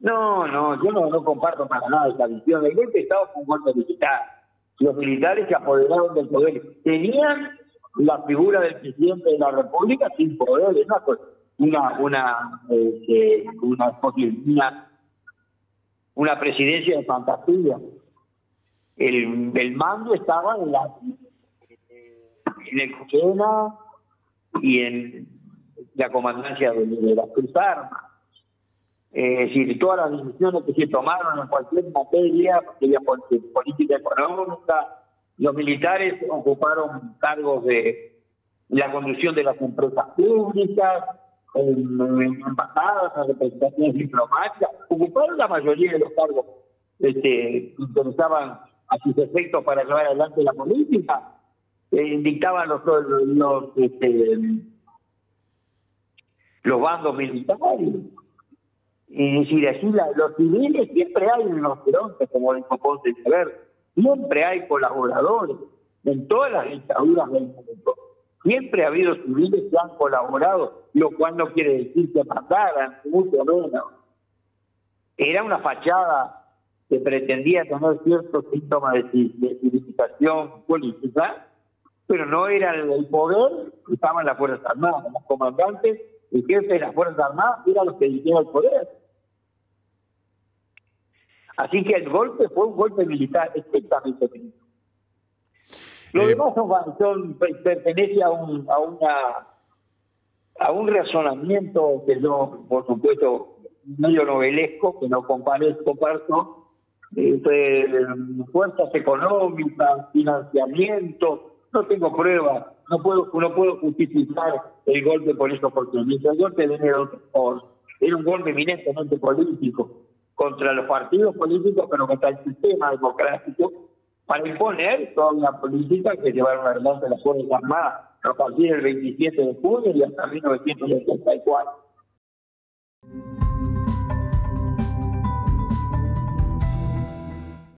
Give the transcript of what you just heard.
No, no, yo no, no comparto para nada esa visión. El golpe de Estado fue un golpe militar. Los militares se apoderaron del poder. Tenían la figura del presidente de la República sin poder, una una este, una, una, una presidencia de fantasía. El, el mando estaba en la en el Cuchena y en la comandancia de, de las Cruz Armas es decir, todas las decisiones que se tomaron en cualquier materia, materia política económica, los militares ocuparon cargos de la conducción de las empresas públicas, en, embajadas, en representaciones diplomáticas, ocuparon la mayoría de los cargos este, interesaban a sus efectos para llevar adelante la política, eh, dictaban los, los, este, los bandos militares. Y decir, así los civiles siempre hay en los perontes, como dijo Ponce ver, siempre hay colaboradores en todas las dictaduras del mundo. Siempre ha habido civiles que han colaborado, lo cual no quiere decir que mataran, mucho menos. Era una fachada que pretendía tener ciertos síntomas de, civilización política, pero no era el poder, estaban las Fuerzas Armadas, los comandantes, el jefe de las Fuerzas Armadas era los que dirigían el poder. Así que el golpe fue un golpe militar estrictamente militar. Lo eh, demás son, pertenece a un, a una a un razonamiento que yo, por supuesto, medio novelesco, que no comparezco, comparto, eh, fuerzas económicas, financiamiento, no tengo pruebas, no puedo, no puedo justificar el golpe por eso, porque el golpe por, era un golpe eminentemente político contra los partidos políticos, pero contra el sistema democrático, para imponer toda una política que llevaron adelante las Fuerzas Armadas a partir del 27 de junio y hasta 1984.